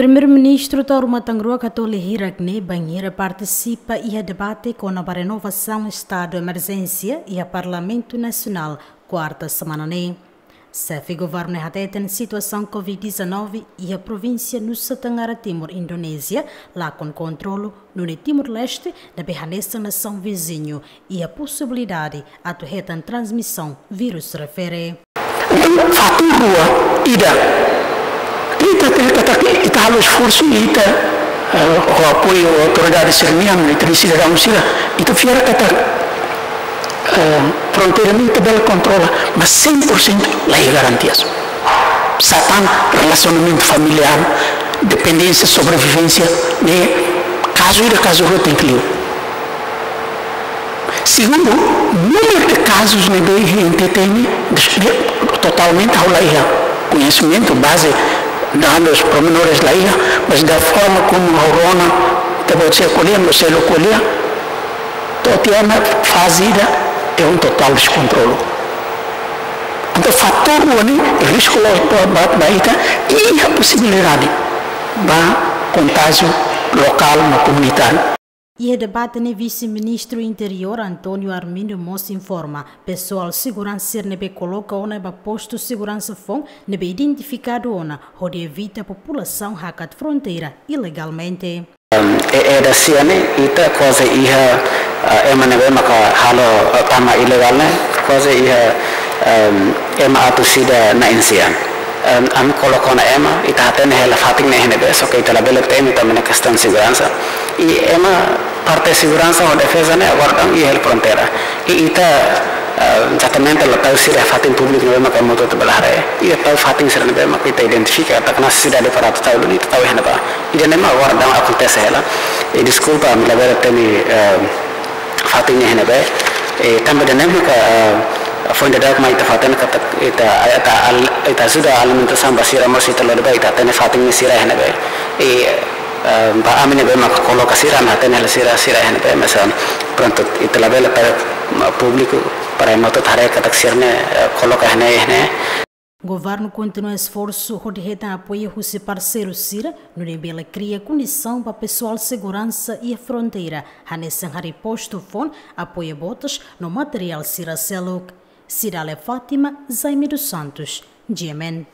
Primeiro-Ministro Tauro Matangrua Katole Hiragne Banheira participa e a debate com a renovação Estado de Emergência e a Parlamento Nacional, quarta semana nem. Sefe governo tem situação Covid-19 e a província Nusa Tenggara Timor, Indonésia, lá com controlo no Timor-Leste, da Berranesta nação vizinho e a possibilidade de transmissão vírus refere. Kita esforço kita o apoio à autoridade sermiana e tem cidadão sila itu fiara kata fronteira nem tabela controla mas 100% lá é garantias. Satan relacionamento familiar dependência sobrevivência né caso ir caso ro tem que segundo número de casos ne BRNT tem totalmente ao conhecimento base dando os pormenores da ilha, mas da forma como a Rona estava se acolhendo, se acolhia, Totiana fazida é um total descontrole. Então, fator ali, risco da ita e a possibilidade de contágio local na comunidade. E a debate no vice-ministro interior Antônio Armindo Moss informa, pessoal segurança nebe coloca ona ba posto segurança fom nebe identificado ona, onde evita a população hakat fronteira ilegalmente. Um, é, é da ciane ita coisa iha ema nebe maka halo tama ilegal ne coisa iha um, ema atu sida na insian. Am coloca na ema ita hatene hela fating ne hene so que ita la bela tem também questão de segurança e ema parte siguranza onde fezane ya, aguardam iya, e hel frontera e ita eh, certamente la si sira fatin publik no makai moto to balare ia tau fatin sira no makai ita identifica tak si sira de para tau dulu ita tau hena ba ida nema aguardam acontece ela e desculpa mi la vera temi fatin hena ba e tambe de nema ka fonda dak mai ta fatan ka tak ita ita ita sudah alamin ta sambasira masita lo ba ita tene fatin sira hena ba e eh, ba amine be mak coloca sira na tene la sira sira hen be mesa pronto itla bela para público para moto thare ka tak sirne coloca hene hene Governo continua esforço de reta apoio os parceiros Sira, no Nebela cria condição para pessoal segurança e a fronteira. Hanessan Hari posto fone apoia botas no material Sira Seluk. Cirale Fátima, Zaime dos Santos, Diemen.